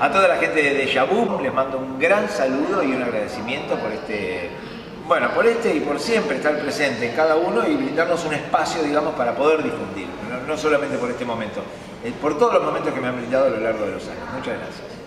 A toda la gente de Deja les mando un gran saludo y un agradecimiento por este, bueno, por este y por siempre estar presente en cada uno y brindarnos un espacio, digamos, para poder difundir, no, no solamente por este momento, eh, por todos los momentos que me han brindado a lo largo de los años. Muchas gracias.